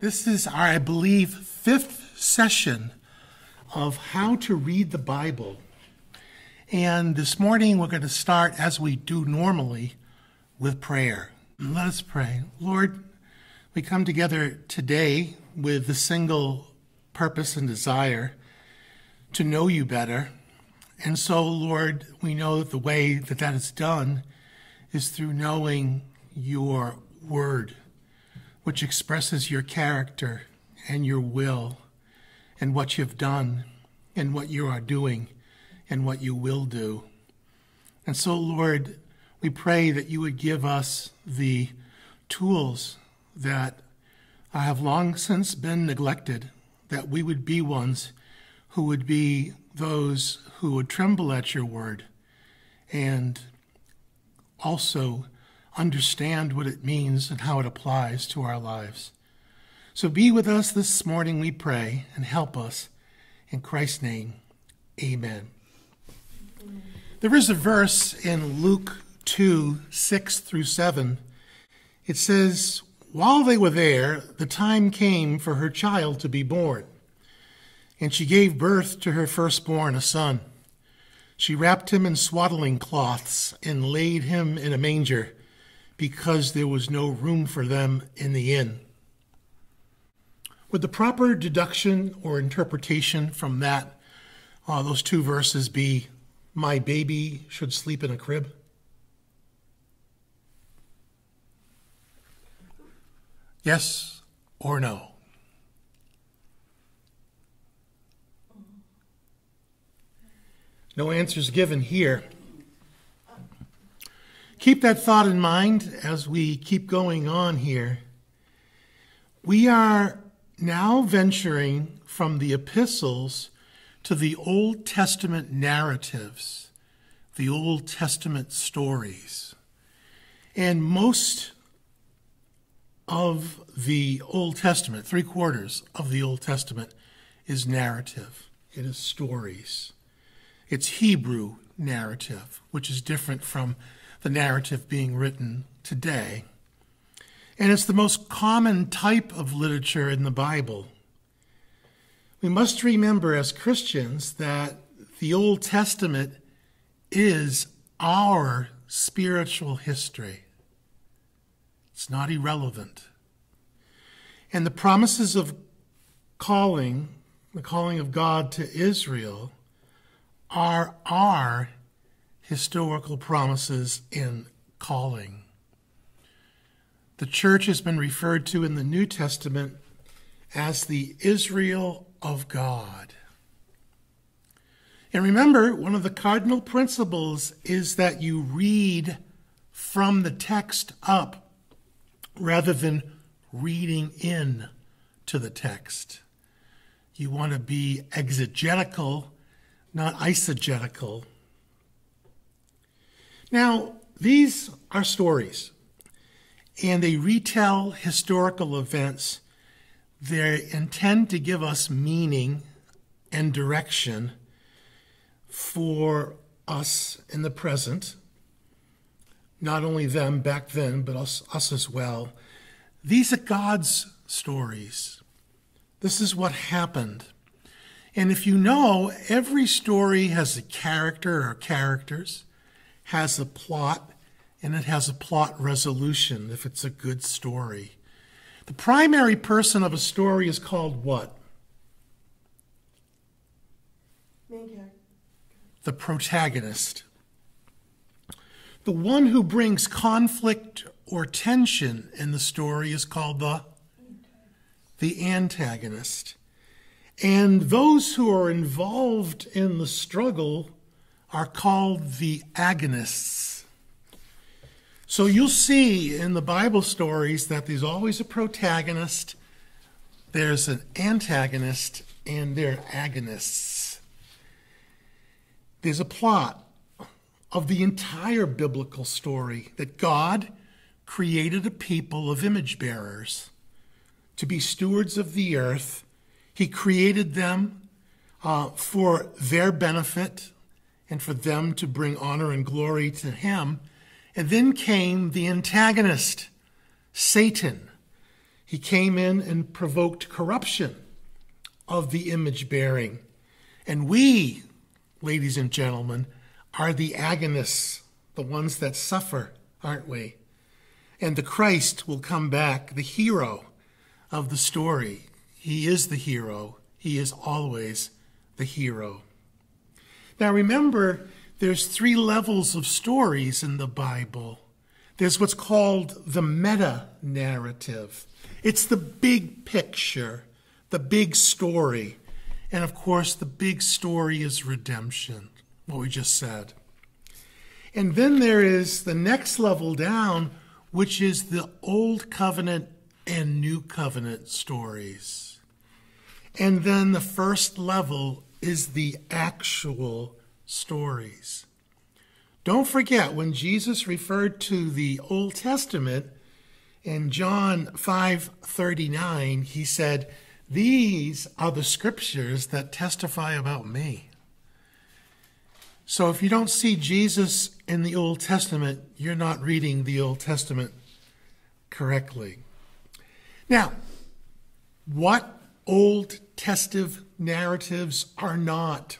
This is our, I believe, fifth session of how to read the Bible. And this morning we're going to start, as we do normally, with prayer. Let us pray. Lord, we come together today with the single purpose and desire to know you better. And so, Lord, we know that the way that that is done is through knowing your word, which expresses your character and your will and what you've done and what you are doing and what you will do. And so, Lord, we pray that you would give us the tools that I have long since been neglected, that we would be ones who would be those who would tremble at your word and also understand what it means and how it applies to our lives. So be with us this morning, we pray, and help us. In Christ's name, amen. There is a verse in Luke 2 6 through 7. It says, While they were there, the time came for her child to be born, and she gave birth to her firstborn, a son. She wrapped him in swaddling cloths and laid him in a manger because there was no room for them in the inn. Would the proper deduction or interpretation from that, uh, those two verses, be my baby should sleep in a crib? Yes or no? No answers given here. Keep that thought in mind as we keep going on here. We are now venturing from the epistles to the Old Testament narratives, the Old Testament stories. And most of the Old Testament, three quarters of the Old Testament, is narrative, it is stories. It's Hebrew narrative, which is different from the narrative being written today. And it's the most common type of literature in the Bible. We must remember as Christians that the Old Testament is our spiritual history. It's not irrelevant. And the promises of calling, the calling of God to Israel, are our historical promises in calling. The church has been referred to in the New Testament as the Israel of God. And remember, one of the cardinal principles is that you read from the text up rather than reading in to the text. You want to be exegetical, not eisegetical now, these are stories, and they retell historical events. They intend to give us meaning and direction for us in the present, not only them back then, but us, us as well. These are God's stories. This is what happened. And if you know, every story has a character or characters has a plot and it has a plot resolution if it's a good story. The primary person of a story is called what? The protagonist. The one who brings conflict or tension in the story is called the the antagonist. And those who are involved in the struggle are called the agonists. So you'll see in the Bible stories that there's always a protagonist, there's an antagonist, and there are agonists. There's a plot of the entire biblical story that God created a people of image bearers to be stewards of the earth. He created them uh, for their benefit, and for them to bring honor and glory to him. And then came the antagonist, Satan. He came in and provoked corruption of the image bearing. And we, ladies and gentlemen, are the agonists, the ones that suffer, aren't we? And the Christ will come back, the hero of the story. He is the hero. He is always the hero. Now remember, there's three levels of stories in the Bible. There's what's called the meta narrative. It's the big picture, the big story. And of course, the big story is redemption, what we just said. And then there is the next level down, which is the Old Covenant and New Covenant stories. And then the first level is the actual stories. Don't forget, when Jesus referred to the Old Testament in John 5:39, he said, "These are the scriptures that testify about me." So if you don't see Jesus in the Old Testament, you're not reading the Old Testament correctly. Now, what Old Testament narratives are not?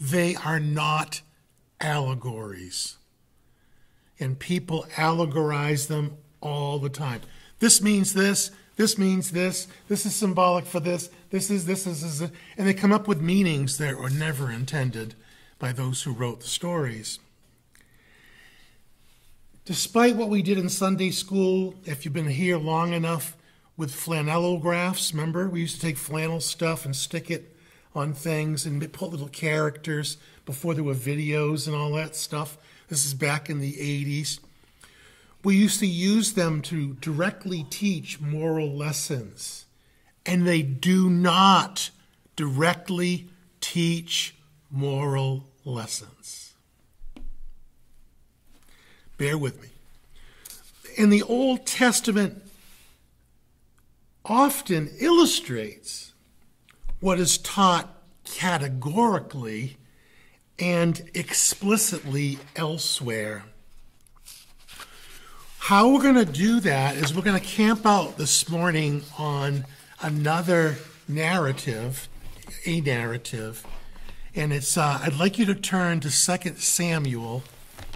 They are not allegories. And people allegorize them all the time. This means this, this means this, this is symbolic for this, this is this, this is, this, and they come up with meanings that were never intended by those who wrote the stories. Despite what we did in Sunday school, if you've been here long enough with flannellographs, remember? We used to take flannel stuff and stick it on things and put little characters before there were videos and all that stuff. This is back in the 80s. We used to use them to directly teach moral lessons, and they do not directly teach moral lessons. Bear with me. In the Old Testament, often illustrates what is taught categorically and explicitly elsewhere. How we're going to do that is we're going to camp out this morning on another narrative, a narrative, and it's. Uh, I'd like you to turn to 2 Samuel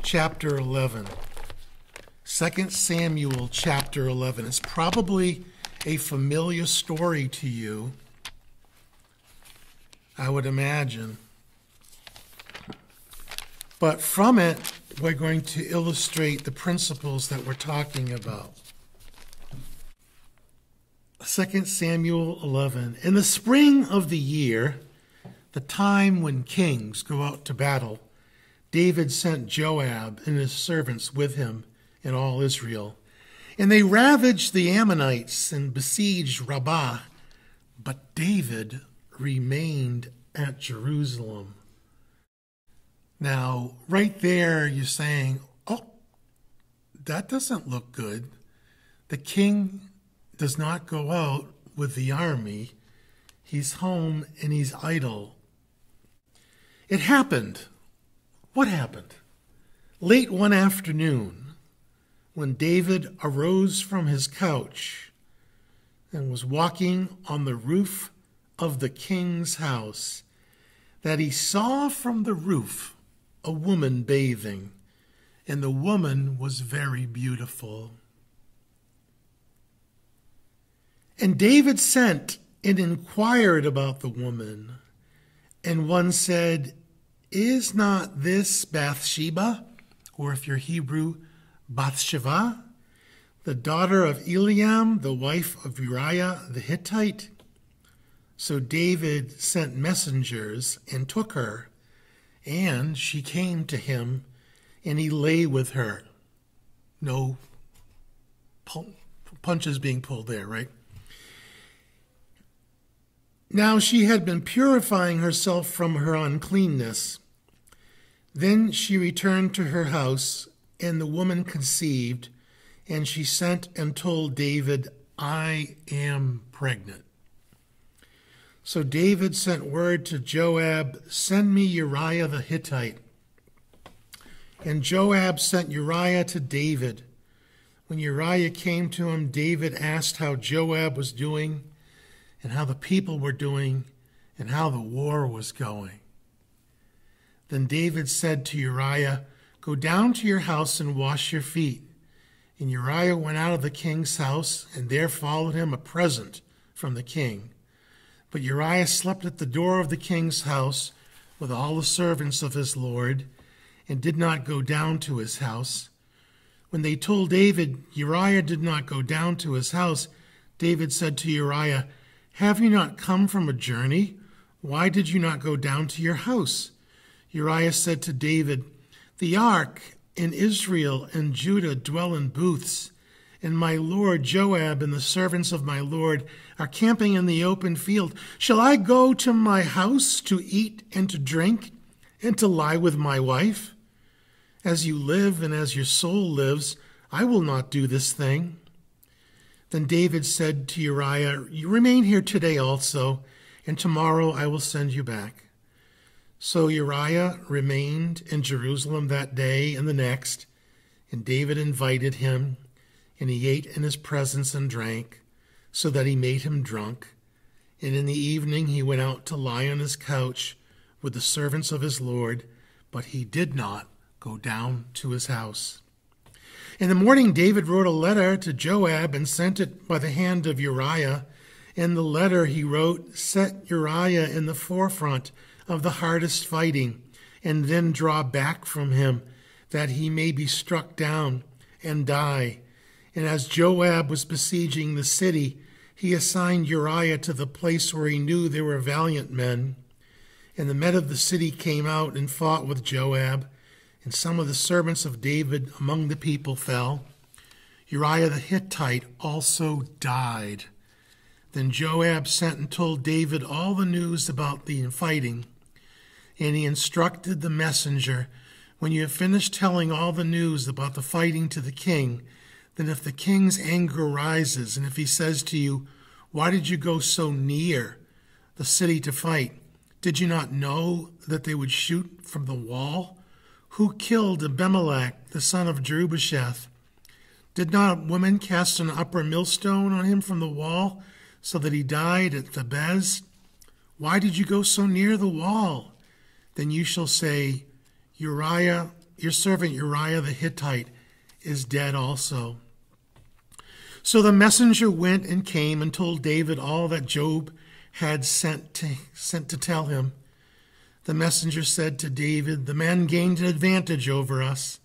chapter 11. 2 Samuel chapter 11. It's probably a familiar story to you, I would imagine. But from it, we're going to illustrate the principles that we're talking about. 2 Samuel 11. In the spring of the year, the time when kings go out to battle, David sent Joab and his servants with him and all Israel. And they ravaged the Ammonites and besieged Rabbah, but David remained at Jerusalem. Now, right there, you're saying, oh, that doesn't look good. The king does not go out with the army, he's home and he's idle. It happened what happened? Late one afternoon, when David arose from his couch and was walking on the roof of the king's house, that he saw from the roof a woman bathing, and the woman was very beautiful. And David sent and inquired about the woman, and one said, is not this Bathsheba, or if you're Hebrew, Bathsheba, the daughter of Eliam, the wife of Uriah the Hittite? So David sent messengers and took her, and she came to him, and he lay with her. No punches being pulled there, right? Now she had been purifying herself from her uncleanness. Then she returned to her house, and the woman conceived, and she sent and told David, I am pregnant. So David sent word to Joab, Send me Uriah the Hittite. And Joab sent Uriah to David. When Uriah came to him, David asked how Joab was doing, and how the people were doing, and how the war was going. Then David said to Uriah, Go down to your house and wash your feet. And Uriah went out of the king's house, and there followed him a present from the king. But Uriah slept at the door of the king's house with all the servants of his lord, and did not go down to his house. When they told David Uriah did not go down to his house, David said to Uriah, Have you not come from a journey? Why did you not go down to your house? Uriah said to David, The ark in Israel and Judah dwell in booths, and my lord Joab and the servants of my lord are camping in the open field. Shall I go to my house to eat and to drink and to lie with my wife? As you live and as your soul lives, I will not do this thing. Then David said to Uriah, You remain here today also, and tomorrow I will send you back. So Uriah remained in Jerusalem that day and the next, and David invited him, and he ate in his presence and drank, so that he made him drunk. And in the evening he went out to lie on his couch with the servants of his Lord, but he did not go down to his house. In the morning, David wrote a letter to Joab and sent it by the hand of Uriah. In the letter he wrote, Set Uriah in the forefront of the hardest fighting, and then draw back from him, that he may be struck down and die. And as Joab was besieging the city, he assigned Uriah to the place where he knew there were valiant men. And the men of the city came out and fought with Joab, and some of the servants of David among the people fell. Uriah the Hittite also died. Then Joab sent and told David all the news about the fighting and he instructed the messenger, When you have finished telling all the news about the fighting to the king, then if the king's anger rises, and if he says to you, Why did you go so near the city to fight? Did you not know that they would shoot from the wall? Who killed Abimelech, the son of Jerubbesheth? Did not a woman cast an upper millstone on him from the wall, so that he died at Thebez? Why did you go so near the wall? Then you shall say, Uriah, your servant Uriah the Hittite, is dead also. So the messenger went and came and told David all that Joab had sent to, sent to tell him. The messenger said to David, The men gained an advantage over us,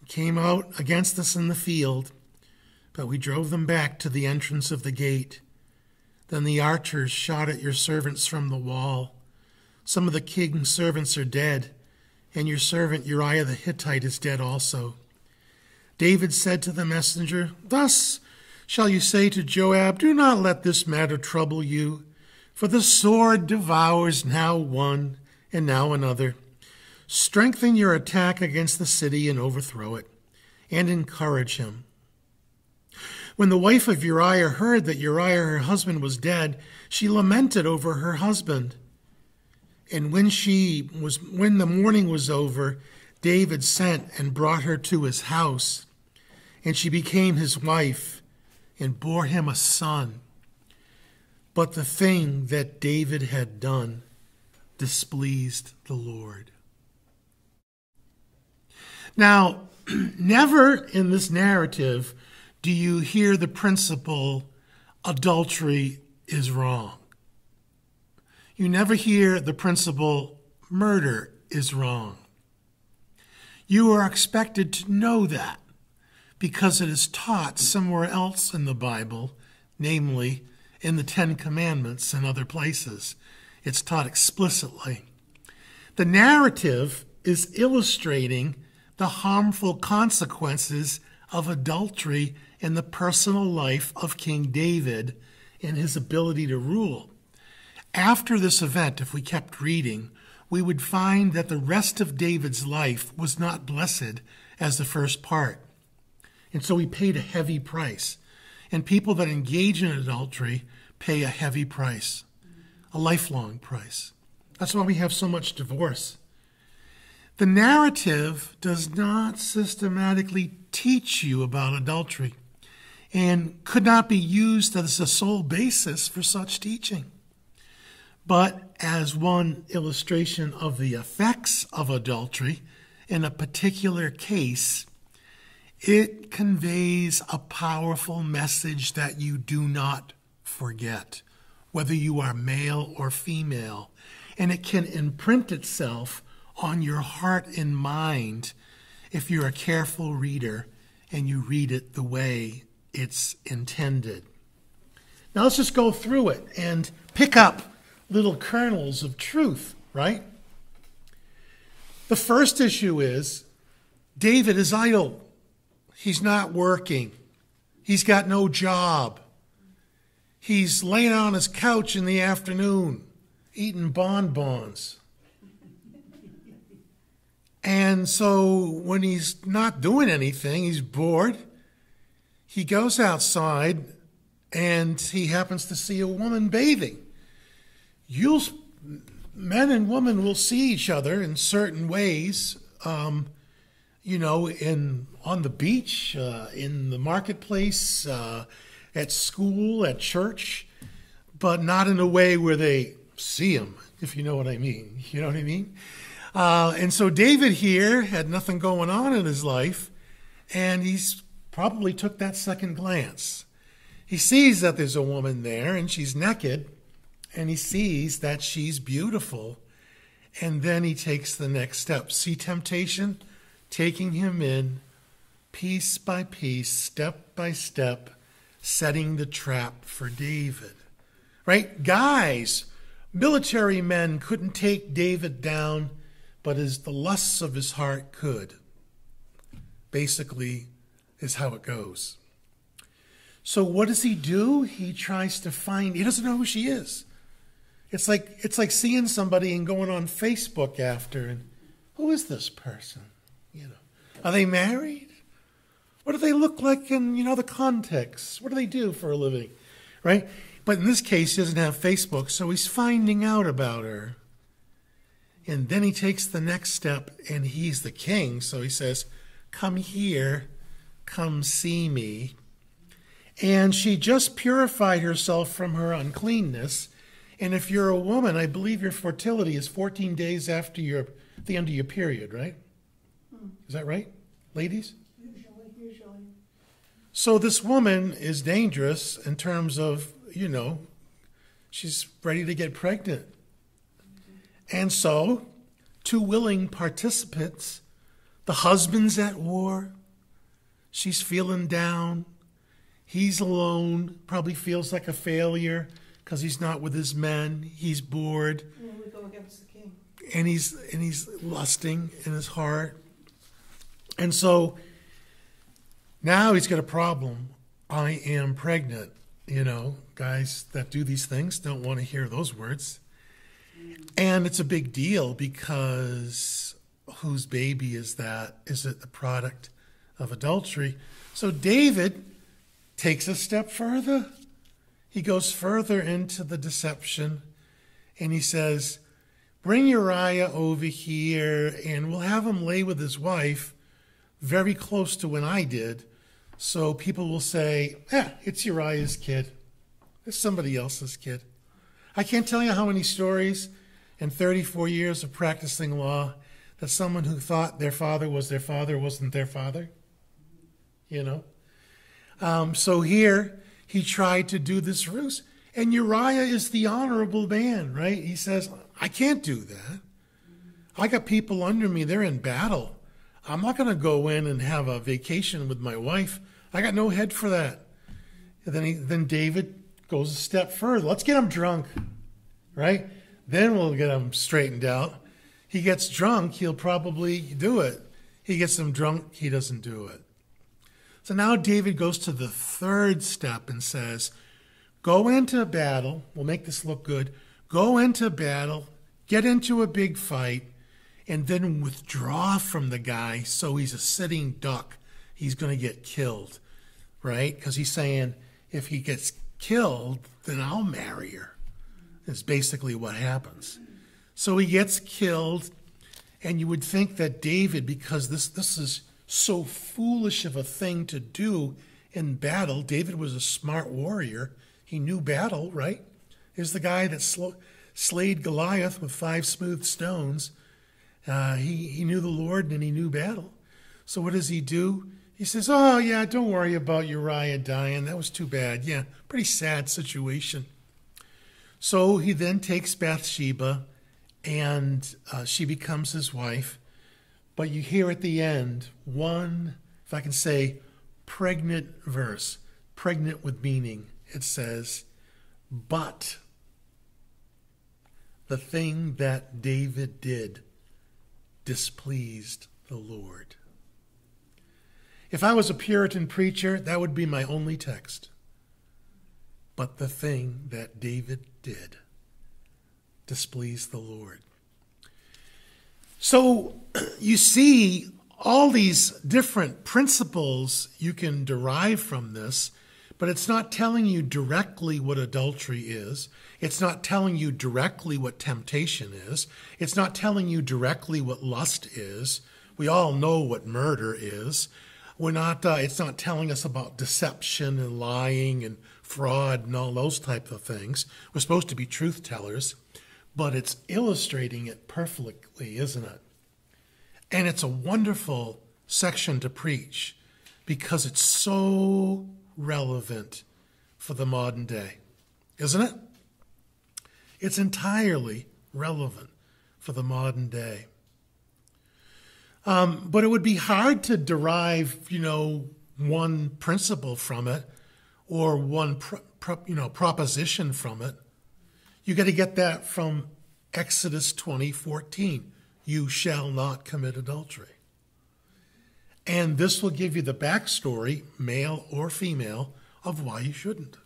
and came out against us in the field, but we drove them back to the entrance of the gate. Then the archers shot at your servants from the wall. Some of the king's servants are dead, and your servant Uriah the Hittite is dead also. David said to the messenger, Thus shall you say to Joab, Do not let this matter trouble you, for the sword devours now one and now another. Strengthen your attack against the city and overthrow it, and encourage him. When the wife of Uriah heard that Uriah her husband was dead, she lamented over her husband. And when she was when the mourning was over, David sent and brought her to his house, and she became his wife and bore him a son. But the thing that David had done displeased the Lord. Now, never in this narrative do you hear the principle adultery is wrong. You never hear the principle murder is wrong. You are expected to know that because it is taught somewhere else in the Bible, namely in the Ten Commandments and other places. It's taught explicitly. The narrative is illustrating the harmful consequences of adultery in the personal life of King David and his ability to rule. After this event, if we kept reading, we would find that the rest of David's life was not blessed as the first part. And so he paid a heavy price. And people that engage in adultery pay a heavy price, a lifelong price. That's why we have so much divorce. The narrative does not systematically teach you about adultery and could not be used as a sole basis for such teaching. But as one illustration of the effects of adultery in a particular case, it conveys a powerful message that you do not forget, whether you are male or female, and it can imprint itself on your heart and mind if you're a careful reader and you read it the way it's intended. Now let's just go through it and pick up little kernels of truth, right? The first issue is David is idle. He's not working. He's got no job. He's laying on his couch in the afternoon eating bonbons. And so when he's not doing anything, he's bored. He goes outside and he happens to see a woman bathing. You'll, men and women will see each other in certain ways. Um, you know, in on the beach, uh, in the marketplace, uh, at school, at church, but not in a way where they see him, if you know what I mean. You know what I mean? Uh, and so David here had nothing going on in his life, and he's probably took that second glance. He sees that there's a woman there, and she's naked, and he sees that she's beautiful, and then he takes the next step. See temptation? taking him in piece by piece, step by step, setting the trap for David. Right? Guys, military men couldn't take David down, but as the lusts of his heart could. Basically, is how it goes. So what does he do? He tries to find he doesn't know who she is. It's like it's like seeing somebody and going on Facebook after and who is this person? You know, are they married? What do they look like in, you know, the context? What do they do for a living? Right? But in this case, he doesn't have Facebook, so he's finding out about her. And then he takes the next step, and he's the king, so he says, Come here, come see me. And she just purified herself from her uncleanness. And if you're a woman, I believe your fertility is 14 days after your, the end of your period, right? Hmm. Is that right, ladies? Usually, usually. So this woman is dangerous in terms of, you know, she's ready to get pregnant. Mm-hmm. And so, two willing participants, the husband's at war, she's feeling down, he's alone, probably feels like a failure because he's not with his men, he's bored, we go against the king. and he's and he's lusting in his heart. And so now he's got a problem. I am pregnant. You know, guys that do these things don't want to hear those words. And it's a big deal because whose baby is that? Is it the product of adultery? So David takes a step further. He goes further into the deception and he says, Bring Uriah over here and we'll have him lay with his wife very close to when I did. So people will say, yeah, it's Uriah's kid. It's somebody else's kid. I can't tell you how many stories in 34 years of practicing law that someone who thought their father was their father wasn't their father. You know? Um, so here, he tried to do this ruse. And Uriah is the honorable man, right? He says, I can't do that. I got people under me, they're in battle. I'm not going to go in and have a vacation with my wife. I got no head for that. And then, he, then David goes a step further. Let's get him drunk, right? Then we'll get him straightened out. He gets drunk, he'll probably do it. He gets him drunk, he doesn't do it. So now David goes to the third step and says, Go into battle. We'll make this look good. Go into battle, get into a big fight, and then withdraw from the guy so he's a sitting duck. He's going to get killed, right? Because he's saying, if he gets killed, then I'll marry her. Is basically what happens. So he gets killed, And you would think that David, because this, this is so foolish of a thing to do in battle, David was a smart warrior. He knew battle, right? Here's the guy that sl- slayed Goliath with five smooth stones. Uh, he, he knew the Lord and he knew battle. So what does he do? He says, Oh, yeah, don't worry about Uriah dying. That was too bad. Yeah, pretty sad situation. So he then takes Bathsheba and uh, she becomes his wife. But you hear at the end one, if I can say, pregnant verse, pregnant with meaning. It says, But the thing that David did displeased the Lord. If I was a Puritan preacher, that would be my only text. But the thing that David did displeased the Lord. So you see all these different principles you can derive from this, but it's not telling you directly what adultery is. It's not telling you directly what temptation is. It's not telling you directly what lust is. We all know what murder is. We're not, uh, it's not telling us about deception and lying and fraud and all those type of things. We're supposed to be truth tellers, but it's illustrating it perfectly, isn't it? And it's a wonderful section to preach because it's so relevant for the modern day, isn't it? It's entirely relevant for the modern day. Um, but it would be hard to derive, you know, one principle from it or one, pro, pro, you know, proposition from it. You got to get that from Exodus 20:14. You shall not commit adultery. And this will give you the backstory, male or female, of why you shouldn't.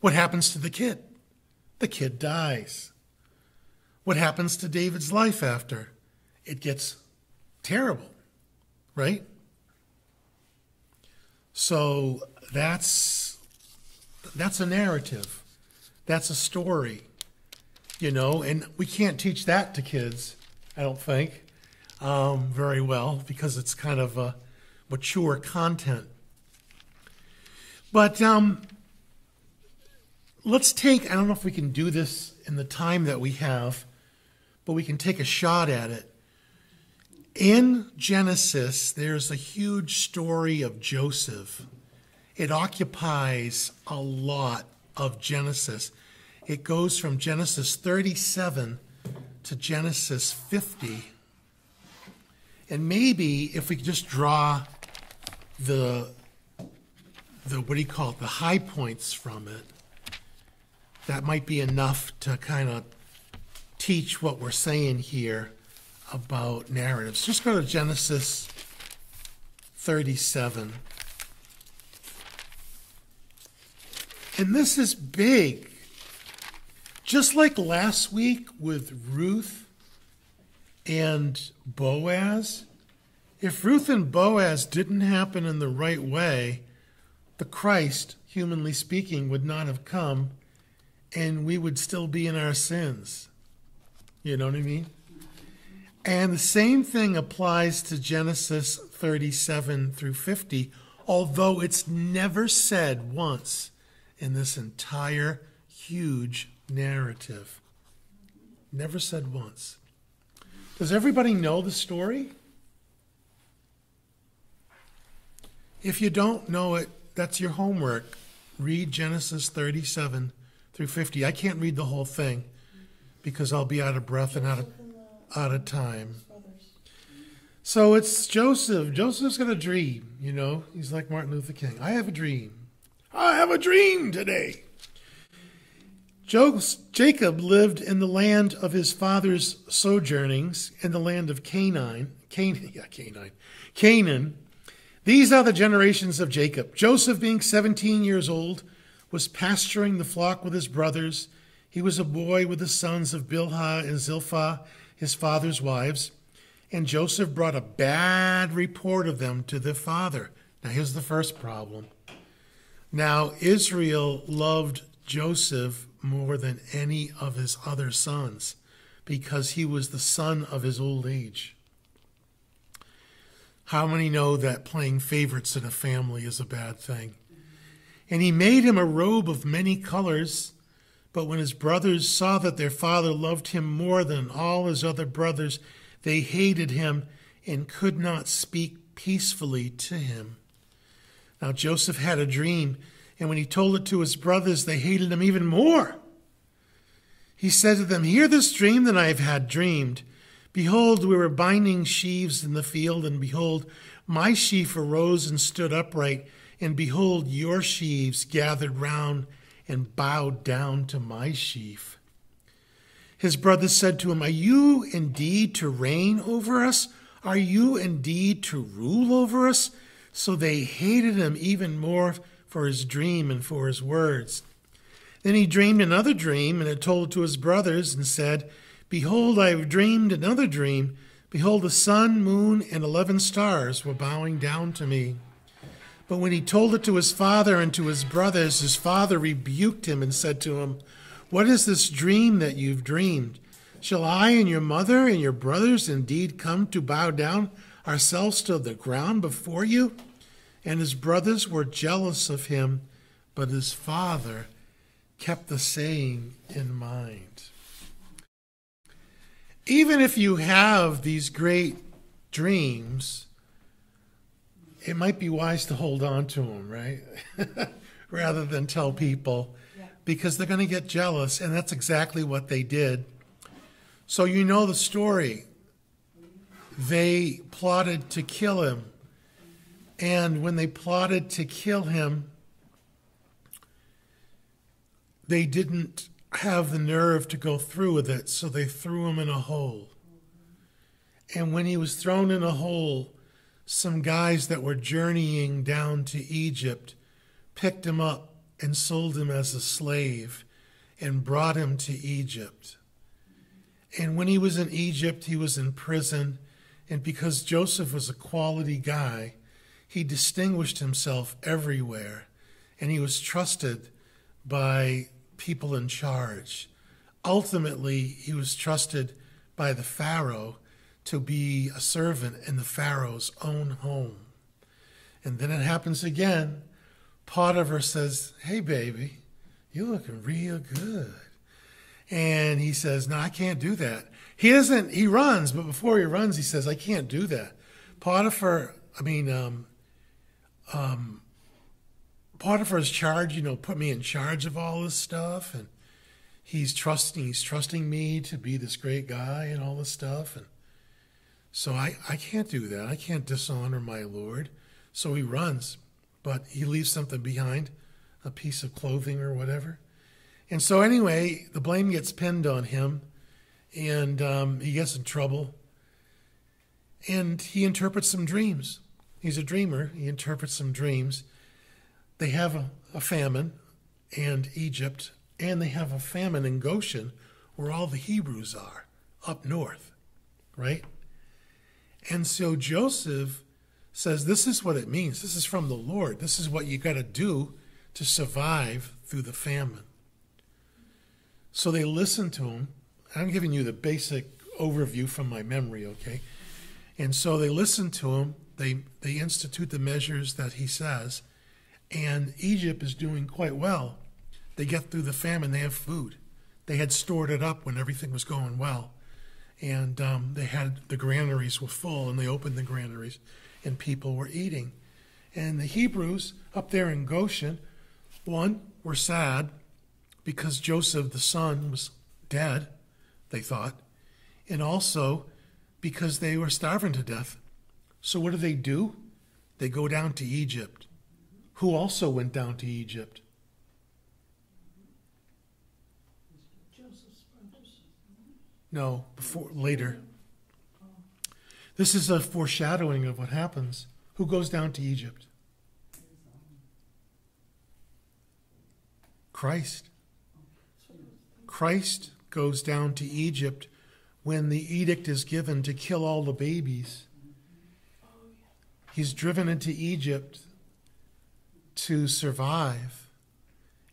What happens to the kid? The kid dies. What happens to David's life after? It gets terrible, right? So that's that's a narrative. That's a story. You know, and we can't teach that to kids, I don't think, um, very well because it's kind of a mature content. But um, let's take, I don't know if we can do this in the time that we have, but we can take a shot at it. In Genesis, there's a huge story of Joseph. It occupies a lot of Genesis. It goes from Genesis 37 to Genesis 50. And maybe if we just draw the the what do you call it, the high points from it, that might be enough to kind of teach what we're saying here about narratives. Just go to Genesis 37. And this is big. Just like last week with Ruth and Boaz, if Ruth and Boaz didn't happen in the right way, the Christ, humanly speaking, would not have come and we would still be in our sins. You know what I mean? And the same thing applies to Genesis 37 through 50, although it's never said once in this entire huge narrative. Never said once. Does everybody know the story? If you don't know it, that's your homework. Read Genesis 37 through 50. I can't read the whole thing because I'll be out of breath and out of, out of time. So it's Joseph. Joseph's got a dream, you know. He's like Martin Luther King. I have a dream. I have a dream today. Jacob lived in the land of his father's sojournings in the land of Canaan. Canaan, yeah, Canaan. Canaan. These are the generations of Jacob. Joseph, being 17 years old, was pasturing the flock with his brothers. He was a boy with the sons of Bilhah and Zilpah, his father's wives. And Joseph brought a bad report of them to their father. Now, here's the first problem. Now, Israel loved Joseph more than any of his other sons. because he was the son of his old age. How many know that playing favorites in a family is a bad thing? And he made him a robe of many colors. But when his brothers saw that their father loved him more than all his other brothers, they hated him and could not speak peacefully to him. Now Joseph had a dream, and when he told it to his brothers, they hated him even more. He said to them, Hear this dream that I have had dreamed. Behold, we were binding sheaves in the field, and behold, my sheaf arose and stood upright, and behold, your sheaves gathered round and bowed down to my sheaf. His brothers said to him, Are you indeed to reign over us? Are you indeed to rule over us? So they hated him even more for his dream and for his words. Then he dreamed another dream and had told it to his brothers and said, Behold, I have dreamed another dream. Behold, the sun, moon, and eleven stars were bowing down to me. But when he told it to his father and to his brothers, his father rebuked him and said to him, What is this dream that you've dreamed? Shall I and your mother and your brothers indeed come to bow down ourselves to the ground before you? And his brothers were jealous of him, but his father kept the saying in mind even if you have these great dreams, it might be wise to hold on to them, right? Rather than tell people, yeah. because they're going to get jealous, and that's exactly what they did. So you know the story. They plotted to kill him. And when they plotted to kill him, they didn't have the nerve to go through with it, so they threw him in a hole. And when he was thrown in a hole, some guys that were journeying down to Egypt picked him up and sold him as a slave and brought him to Egypt. And when he was in Egypt, he was in prison. And because Joseph was a quality guy, he distinguished himself everywhere. And he was trusted by people in charge. Ultimately, he was trusted by the Pharaoh to be a servant in the Pharaoh's own home. And then it happens again. Potiphar says, Hey, baby, you're looking real good. And he says, No, I can't do that. He doesn't, he runs, but before he runs, he says, I can't do that. Potiphar, I mean, um, um, Potiphar's charge, you know, put me in charge of all this stuff, and he's trusting, he's trusting me to be this great guy and all this stuff, and so I, I can't do that. I can't dishonor my Lord. So he runs, but he leaves something behind, a piece of clothing or whatever. And so anyway, the blame gets pinned on him, and um, he gets in trouble. And he interprets some dreams. He's a dreamer. He interprets some dreams they have a, a famine and Egypt, and they have a famine in Goshen where all the Hebrews are up north, right? And so Joseph says, This is what it means. This is from the Lord. This is what you got to do to survive through the famine. So they listen to him. I'm giving you the basic overview from my memory, okay? And so they listen to him. They, they institute the measures that he says and Egypt is doing quite well. They get through the famine, they have food. They had stored it up when everything was going well. And um, they had the granaries were full, and they opened the granaries, and people were eating. And the Hebrews up there in Goshen, one, were sad because Joseph, the son, was dead, they thought, and also because they were starving to death. So what do they do? They go down to Egypt who also went down to Egypt. No, before later. This is a foreshadowing of what happens. Who goes down to Egypt? Christ. Christ goes down to Egypt when the edict is given to kill all the babies. He's driven into Egypt to survive.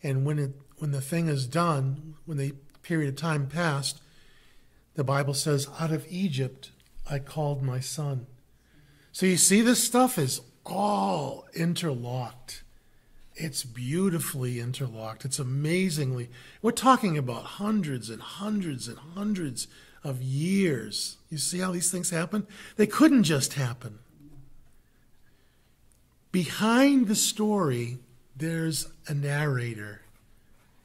And when it when the thing is done, when the period of time passed, the Bible says, out of Egypt I called my son. So you see, this stuff is all interlocked. It's beautifully interlocked. It's amazingly. We're talking about hundreds and hundreds and hundreds of years. You see how these things happen? They couldn't just happen. Behind the story, there's a narrator.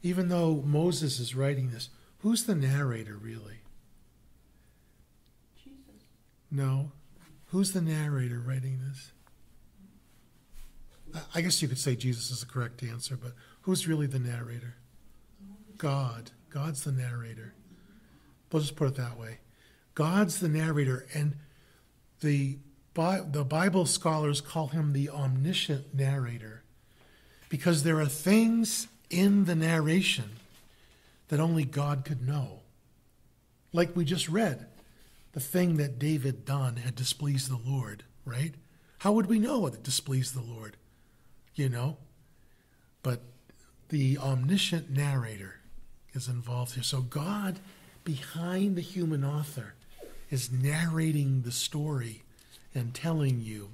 Even though Moses is writing this, who's the narrator really? Jesus. No. Who's the narrator writing this? I guess you could say Jesus is the correct answer, but who's really the narrator? God. God's the narrator. We'll just put it that way. God's the narrator, and the, the Bible scholars call him the omniscient narrator because there are things in the narration that only God could know. Like we just read, the thing that David done had displeased the Lord, right? How would we know it displeased the Lord? You know? But the omniscient narrator is involved here. So God, behind the human author, is narrating the story and telling you.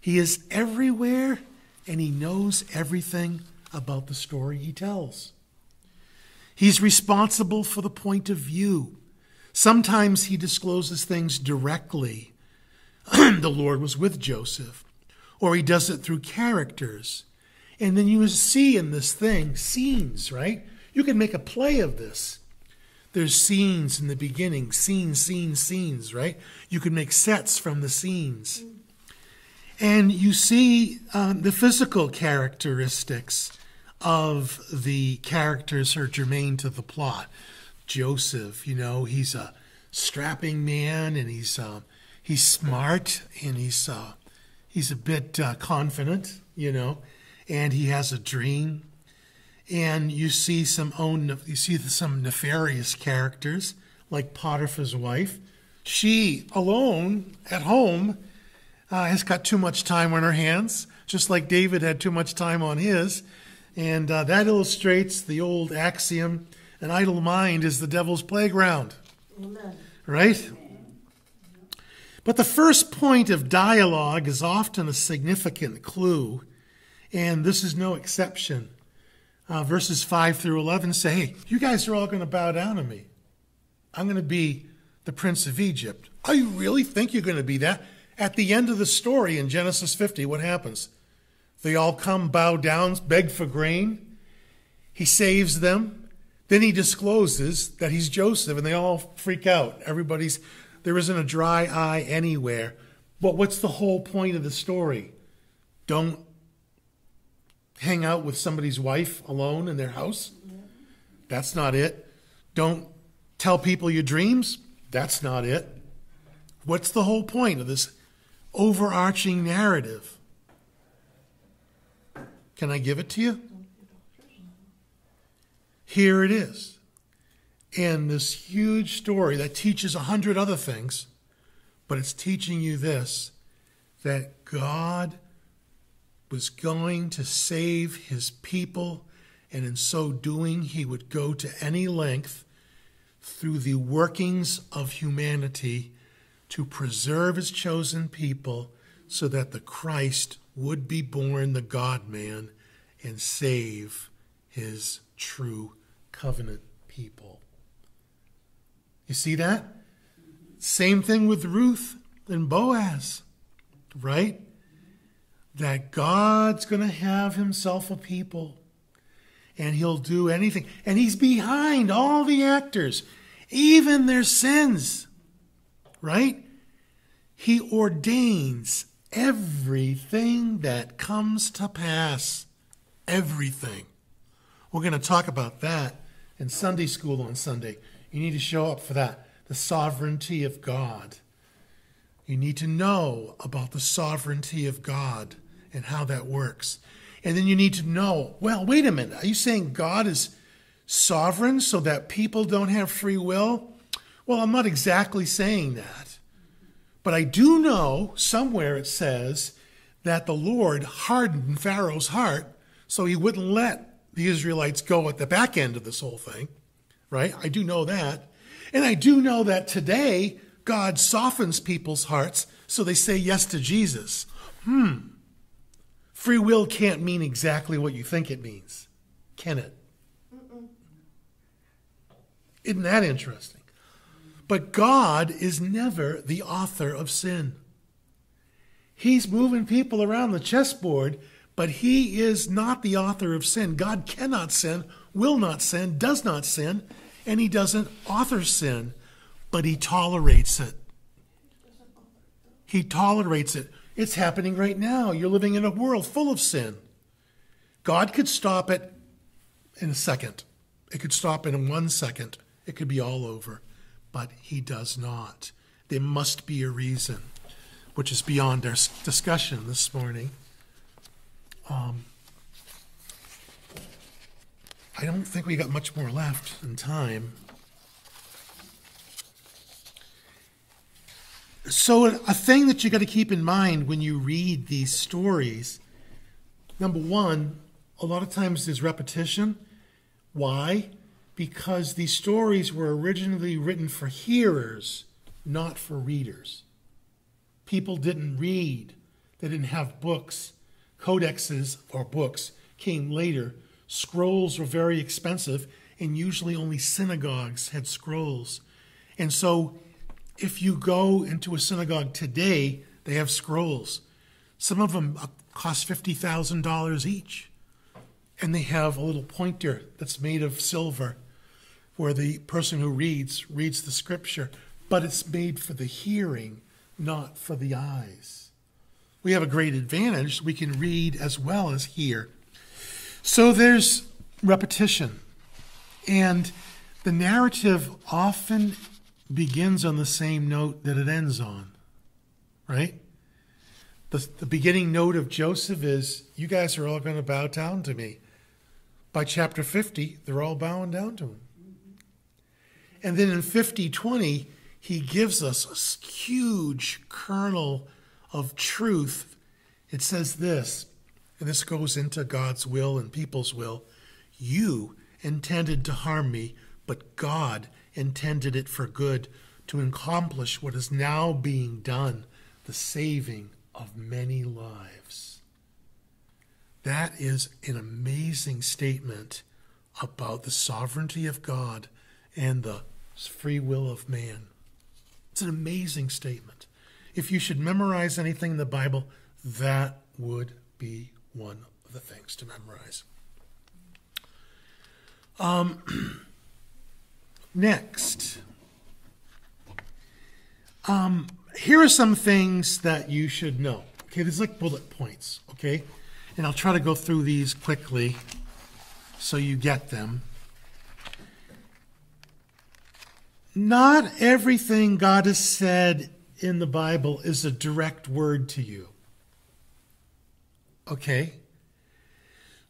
He is everywhere and he knows everything about the story he tells. He's responsible for the point of view. Sometimes he discloses things directly. the Lord was with Joseph, or he does it through characters. And then you see in this thing scenes, right? You can make a play of this. There's scenes in the beginning, scenes, scenes, scenes, right? You can make sets from the scenes. And you see um, the physical characteristics of the characters are germane to the plot. Joseph, you know, he's a strapping man and he's uh, he's smart and he's uh, he's a bit uh, confident, you know, and he has a dream. And you see some own you see some nefarious characters like Potiphar's wife. She alone at home uh, has got too much time on her hands, just like David had too much time on his. And uh, that illustrates the old axiom an idle mind is the devil's playground. Amen. Right? But the first point of dialogue is often a significant clue, and this is no exception. Uh, verses 5 through 11 say, Hey, you guys are all going to bow down to me. I'm going to be the prince of Egypt. Oh, you really think you're going to be that? At the end of the story in Genesis 50, what happens? They all come, bow down, beg for grain. He saves them. Then he discloses that he's Joseph, and they all freak out. Everybody's, there isn't a dry eye anywhere. But what's the whole point of the story? Don't hang out with somebody's wife alone in their house. That's not it. Don't tell people your dreams. That's not it. What's the whole point of this overarching narrative? Can I give it to you? Here it is. And this huge story that teaches a hundred other things, but it's teaching you this that God was going to save his people, and in so doing, he would go to any length through the workings of humanity to preserve his chosen people so that the Christ would be born the God man and save his true covenant people. You see that? Same thing with Ruth and Boaz, right? That God's going to have himself a people and he'll do anything. And he's behind all the actors, even their sins, right? He ordains everything that comes to pass. Everything. We're going to talk about that in Sunday school on Sunday. You need to show up for that. The sovereignty of God. You need to know about the sovereignty of God and how that works. And then you need to know well, wait a minute. Are you saying God is sovereign so that people don't have free will? Well, I'm not exactly saying that. But I do know somewhere it says that the Lord hardened Pharaoh's heart so he wouldn't let the Israelites go at the back end of this whole thing, right? I do know that. And I do know that today, God softens people's hearts so they say yes to Jesus. Hmm. Free will can't mean exactly what you think it means, can it? Isn't that interesting? But God is never the author of sin. He's moving people around the chessboard, but He is not the author of sin. God cannot sin, will not sin, does not sin, and He doesn't author sin, but He tolerates it. He tolerates it. It's happening right now. You're living in a world full of sin. God could stop it in a second. It could stop in one second. It could be all over. But He does not. There must be a reason, which is beyond our discussion this morning. Um, I don't think we got much more left in time. So, a thing that you got to keep in mind when you read these stories number one, a lot of times there's repetition. Why? Because these stories were originally written for hearers, not for readers. People didn't read, they didn't have books. Codexes or books came later. Scrolls were very expensive, and usually only synagogues had scrolls. And so, if you go into a synagogue today, they have scrolls. Some of them uh, cost $50,000 each. And they have a little pointer that's made of silver where the person who reads reads the scripture, but it's made for the hearing, not for the eyes. We have a great advantage. We can read as well as hear. So there's repetition. And the narrative often begins on the same note that it ends on, right? The, the beginning note of Joseph is, You guys are all going to bow down to me. By chapter 50, they're all bowing down to him. And then in 5020, he gives us a huge kernel of truth. It says this, and this goes into God's will and people's will. You intended to harm me, but God intended it for good to accomplish what is now being done the saving of many lives. That is an amazing statement about the sovereignty of God and the free will of man. It's an amazing statement. If you should memorize anything in the Bible, that would be one of the things to memorize. Um, next, um, here are some things that you should know. Okay, there's like bullet points, okay? And I'll try to go through these quickly so you get them. Not everything God has said in the Bible is a direct word to you. Okay?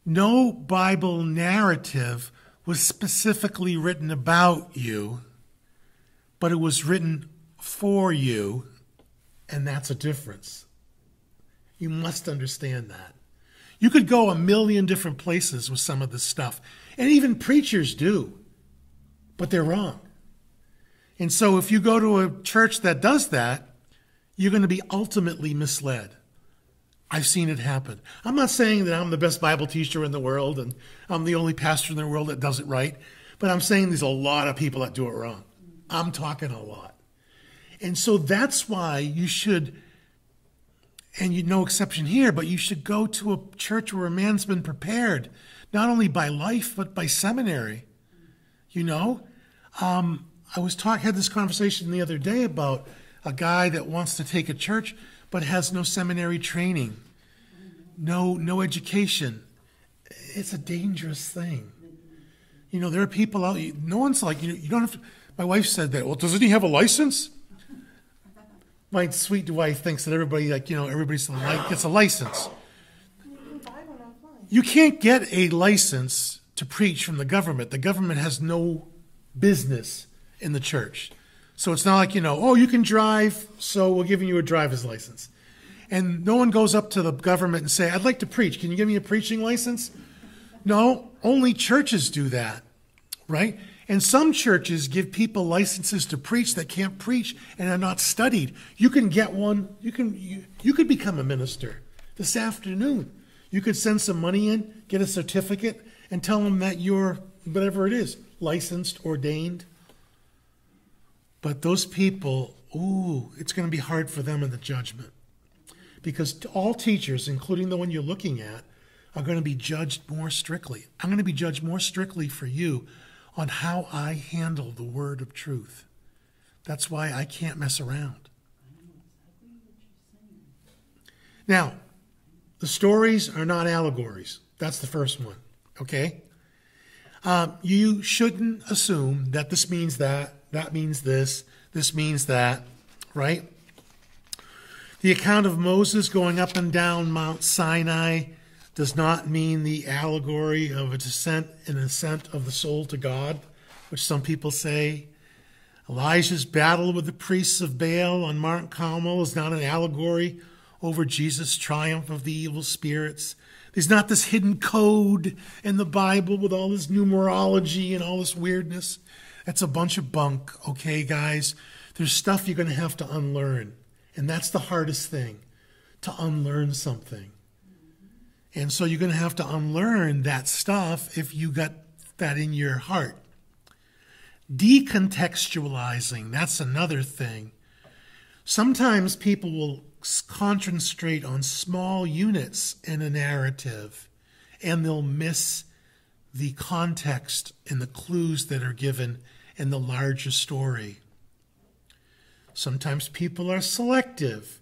No Bible narrative was specifically written about you, but it was written for you, and that's a difference. You must understand that. You could go a million different places with some of this stuff, and even preachers do, but they're wrong. And so if you go to a church that does that, you're going to be ultimately misled. I've seen it happen. I'm not saying that I'm the best Bible teacher in the world and I'm the only pastor in the world that does it right, but I'm saying there's a lot of people that do it wrong. I'm talking a lot. And so that's why you should, and you no exception here, but you should go to a church where a man's been prepared, not only by life, but by seminary. You know? Um, I was talk had this conversation the other day about a guy that wants to take a church but has no seminary training, no no education. It's a dangerous thing. You know, there are people out. No one's like you. You don't have to. My wife said that. Well, doesn't he have a license? My sweet wife thinks that everybody, like you know, everybody gets a license. You can't get a license to preach from the government. The government has no business in the church. So it's not like, you know, oh, you can drive, so we're giving you a driver's license. And no one goes up to the government and say, I'd like to preach. Can you give me a preaching license? No, only churches do that. right? And some churches give people licenses to preach that can't preach and are not studied. You can get one, you can you, you could become a minister this afternoon. You could send some money in, get a certificate, and tell them that you're whatever it is, licensed, ordained. But those people, ooh, it's going to be hard for them in the judgment. Because all teachers, including the one you're looking at, are going to be judged more strictly. I'm going to be judged more strictly for you on how I handle the word of truth. That's why I can't mess around. Now, the stories are not allegories. That's the first one, okay? Um, you shouldn't assume that this means that, that means this, this means that, right? The account of Moses going up and down Mount Sinai does not mean the allegory of a descent and ascent of the soul to God, which some people say. Elijah's battle with the priests of Baal on Mount Carmel is not an allegory over Jesus' triumph of the evil spirits. There's not this hidden code in the Bible with all this numerology and all this weirdness. That's a bunch of bunk, okay, guys? There's stuff you're going to have to unlearn. And that's the hardest thing to unlearn something. And so you're going to have to unlearn that stuff if you got that in your heart. Decontextualizing, that's another thing. Sometimes people will concentrate on small units in a narrative and they'll miss the context and the clues that are given in the larger story. Sometimes people are selective.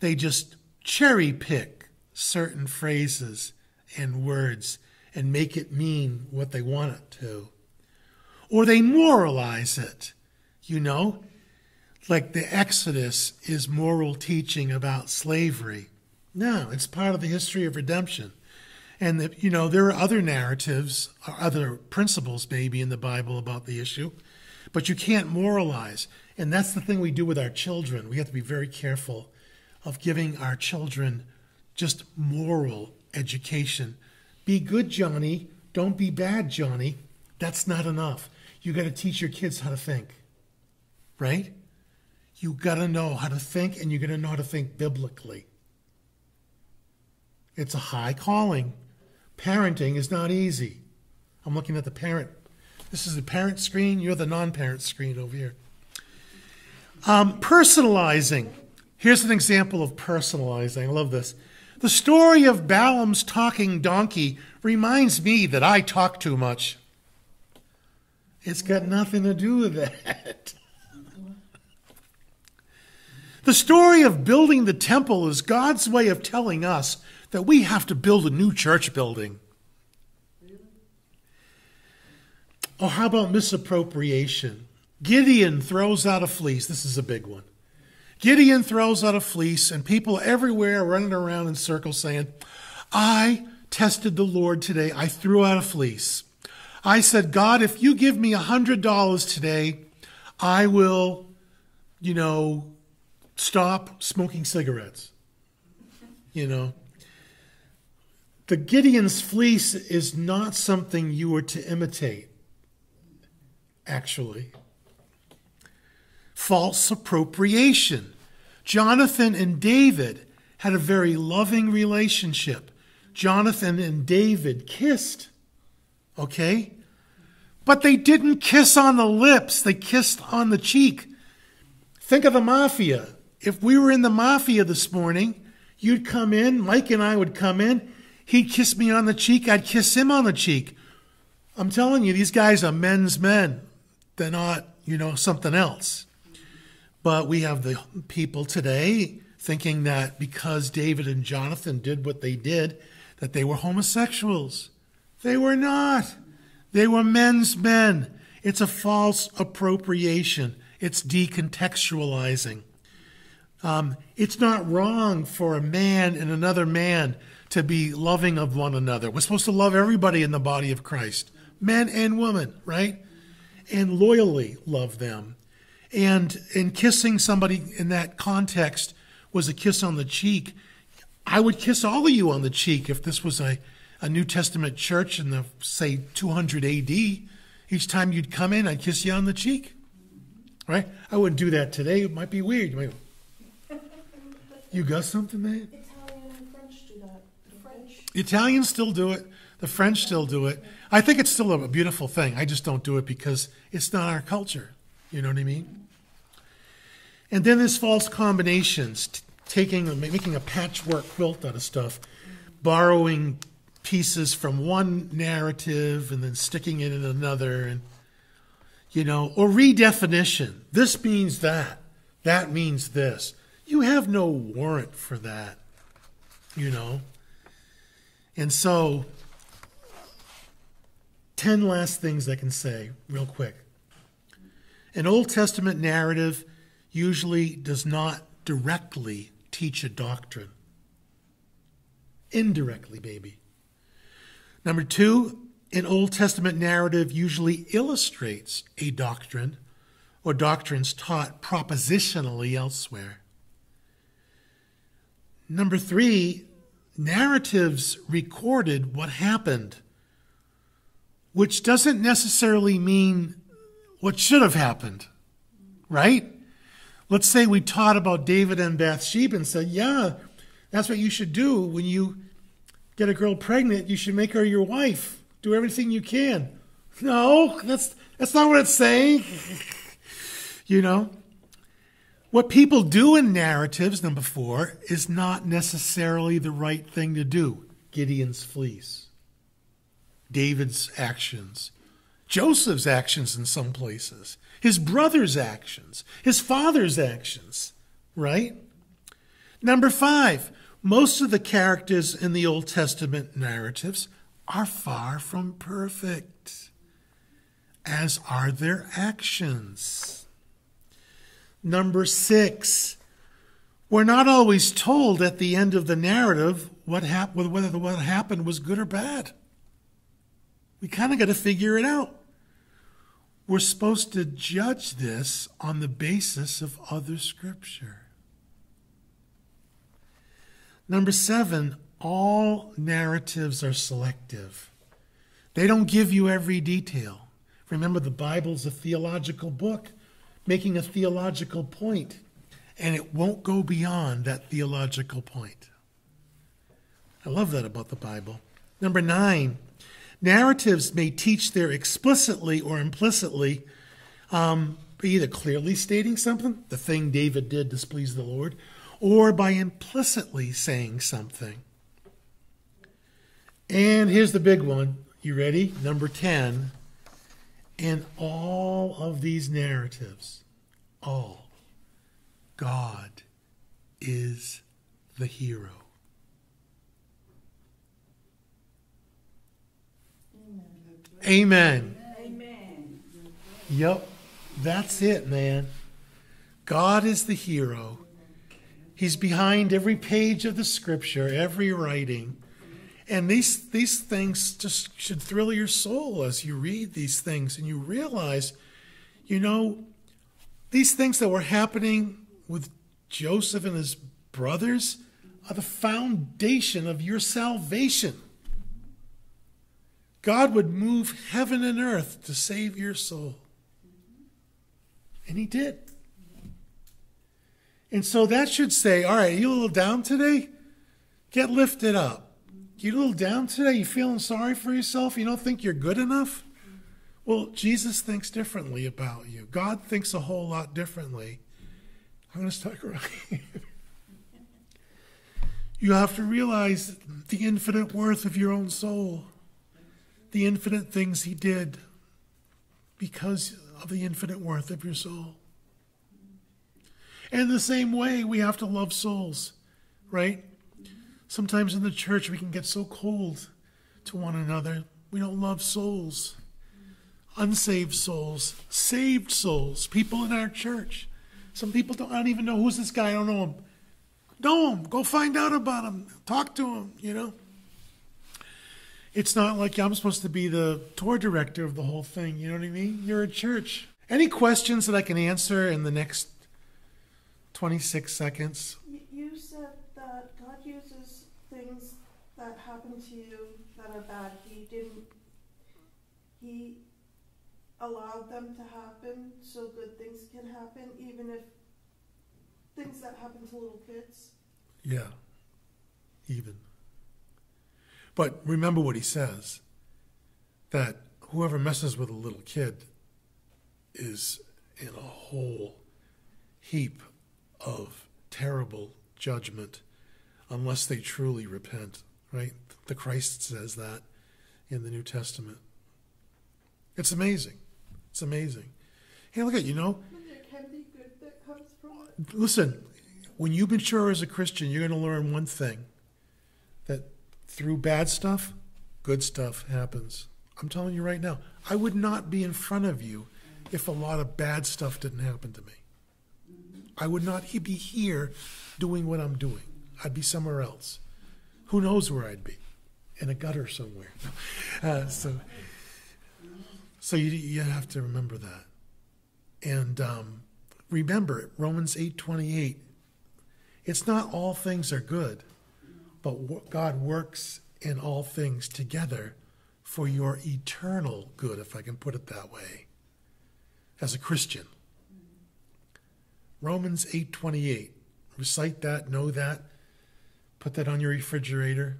They just cherry pick certain phrases and words and make it mean what they want it to. Or they moralize it. You know, like the Exodus is moral teaching about slavery. No, it's part of the history of redemption. And that you know there are other narratives, other principles maybe in the Bible about the issue, but you can't moralize. And that's the thing we do with our children. We have to be very careful of giving our children just moral education. Be good, Johnny. Don't be bad, Johnny. That's not enough. You got to teach your kids how to think, right? you got to know how to think and you're going to know how to think biblically. It's a high calling. Parenting is not easy. I'm looking at the parent. This is the parent screen. You're the non parent screen over here. Um, personalizing. Here's an example of personalizing. I love this. The story of Balaam's talking donkey reminds me that I talk too much. It's got nothing to do with that. The story of building the temple is God's way of telling us that we have to build a new church building. Oh, how about misappropriation? Gideon throws out a fleece. This is a big one. Gideon throws out a fleece, and people everywhere are running around in circles saying, I tested the Lord today. I threw out a fleece. I said, God, if you give me a $100 today, I will, you know, stop smoking cigarettes. You know, the Gideon's fleece is not something you are to imitate, actually. False appropriation. Jonathan and David had a very loving relationship. Jonathan and David kissed, okay? But they didn't kiss on the lips, they kissed on the cheek. Think of the mafia if we were in the mafia this morning, you'd come in, Mike and I would come in, he'd kiss me on the cheek, I'd kiss him on the cheek. I'm telling you, these guys are men's men. They're not, you know, something else. But we have the people today thinking that because David and Jonathan did what they did, that they were homosexuals. They were not. They were men's men. It's a false appropriation. It's decontextualizing. Um, it's not wrong for a man and another man to be loving of one another. We're supposed to love everybody in the body of Christ, men and women, right? And loyally love them. And in kissing somebody in that context was a kiss on the cheek. I would kiss all of you on the cheek if this was a, a New Testament church in the, say, 200 AD. Each time you'd come in, I'd kiss you on the cheek. Right? I wouldn't do that today. It might be weird. You, might, you got something, man? Italian and French do that. The French. The Italians still do it. The French still do it. I think it's still a beautiful thing. I just don't do it because it's not our culture. You know what I mean? And then there's false combinations, t- taking, making a patchwork quilt out of stuff, borrowing pieces from one narrative and then sticking it in another, and you know, or redefinition. This means that. That means this. You have no warrant for that. You know. And so, 10 last things I can say real quick. An Old Testament narrative usually does not directly teach a doctrine, indirectly, maybe. Number two, an Old Testament narrative usually illustrates a doctrine or doctrines taught propositionally elsewhere. Number three, narratives recorded what happened, which doesn't necessarily mean what should have happened, right? Let's say we taught about David and Bathsheba and said, yeah, that's what you should do when you get a girl pregnant. You should make her your wife. Do everything you can. No, that's that's not what it's saying. you know, what people do in narratives, number four, is not necessarily the right thing to do. Gideon's fleece, David's actions, Joseph's actions in some places, his brother's actions, his father's actions, right? Number five, most of the characters in the Old Testament narratives are far from perfect, as are their actions. Number six, we're not always told at the end of the narrative what hap- whether what happened was good or bad. We kind of got to figure it out. We're supposed to judge this on the basis of other scripture. Number seven, all narratives are selective. They don't give you every detail. Remember, the Bible's a theological book making a theological point, and it won't go beyond that theological point. I love that about the Bible. Number nine, narratives may teach there explicitly or implicitly, um, either clearly stating something, the thing David did displeased the Lord, or by implicitly saying something. And here's the big one. You ready? Number 10. In all of these narratives, all, God is the hero. Amen. Amen. Yep, that's it, man. God is the hero. He's behind every page of the scripture, every writing. And these, these things just should thrill your soul as you read these things and you realize, you know, these things that were happening with Joseph and his brothers are the foundation of your salvation. God would move heaven and earth to save your soul. And he did. And so that should say, all right, you a little down today? Get lifted up. You a little down today? You feeling sorry for yourself? You don't think you're good enough? Well, Jesus thinks differently about you. God thinks a whole lot differently. I'm going to start crying. you have to realize the infinite worth of your own soul, the infinite things He did because of the infinite worth of your soul. And the same way, we have to love souls, right? Sometimes in the church, we can get so cold to one another. We don't love souls, unsaved souls, saved souls, people in our church. Some people don't, I don't even know who's this guy. I don't know him. Know him. Go find out about him. Talk to him, you know? It's not like I'm supposed to be the tour director of the whole thing. You know what I mean? You're a church. Any questions that I can answer in the next 26 seconds? You, you said that God uses things that happen to you that are bad. He didn't. He allowed them to happen so good things can happen, even if things that happen to little kids. Yeah, even. But remember what he says that whoever messes with a little kid is in a whole heap of terrible judgment unless they truly repent, right? The Christ says that in the New Testament. It's amazing. It's amazing. Hey, look at you know. There can be good that comes from it. Listen, when you mature as a Christian, you're going to learn one thing that through bad stuff, good stuff happens. I'm telling you right now, I would not be in front of you if a lot of bad stuff didn't happen to me. Mm-hmm. I would not be here doing what I'm doing. I'd be somewhere else. Who knows where I'd be? In a gutter somewhere. Uh, so, so you, you have to remember that. And um, remember, Romans 8:28. It's not all things are good, but God works in all things together for your eternal good, if I can put it that way. As a Christian. Romans 8:28. Recite that, know that. Put that on your refrigerator.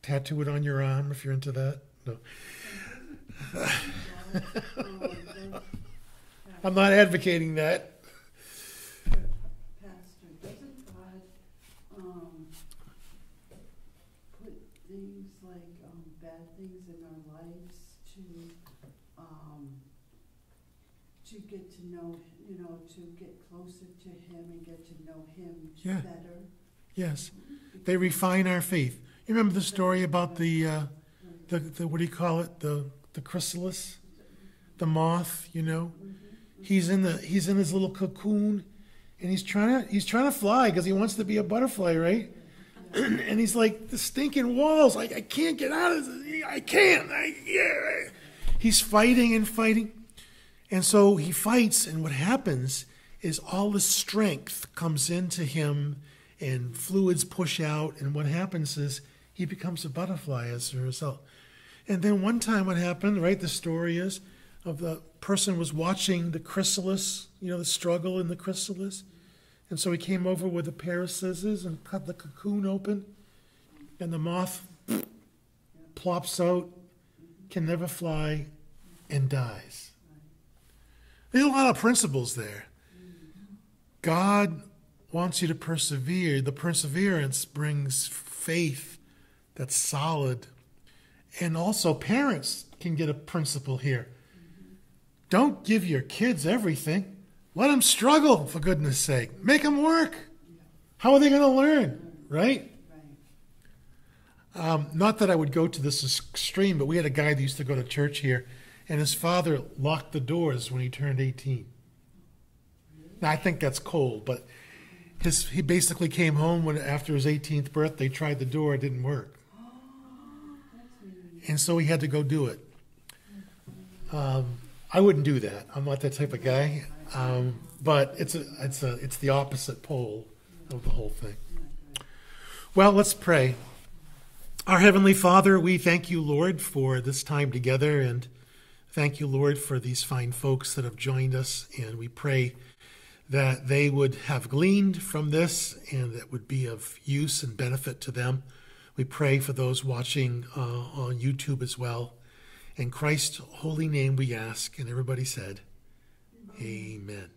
Tattoo it on your arm if you're into that. No. I'm not advocating that. Pastor, doesn't God, um, put things like, um, bad things in our lives to, um, to get to know, you know, to get closer to Him and get to know Him Yeah. better? Yes. They refine our faith. You remember the story about the, uh, the, the what do you call it? The, the chrysalis? The moth, you know? He's in the he's in his little cocoon and he's trying to he's trying to fly because he wants to be a butterfly, right? and he's like the stinking walls. Like I can't get out of this. I can't. I, yeah. He's fighting and fighting, and so he fights. And what happens is all the strength comes into him, and fluids push out. And what happens is he becomes a butterfly as a result. And then one time, what happened? Right, the story is of the person was watching the chrysalis, you know, the struggle in the chrysalis. And so he came over with a pair of scissors and cut the cocoon open, and the moth plops out, can never fly, and dies. There's a lot of principles there. God wants you to persevere. The perseverance brings faith that's solid. And also, parents can get a principle here. Don't give your kids everything. Let them struggle, for goodness sake. Make them work. How are they going to learn, right? Um, not that I would go to this extreme, but we had a guy that used to go to church here, and his father locked the doors when he turned 18. Now, I think that's cold, but his, he basically came home when after his 18th birthday, They tried the door, it didn't work. And so he had to go do it. Um, I wouldn't do that. I'm not that type of guy. Um, but it's a, it's a, it's the opposite pole of the whole thing. Well, let's pray. Our Heavenly Father, we thank you, Lord, for this time together, and thank you, Lord, for these fine folks that have joined us. And we pray that they would have gleaned from this and that would be of use and benefit to them. We pray for those watching uh, on YouTube as well. In Christ's holy name we ask, and everybody said, Amen.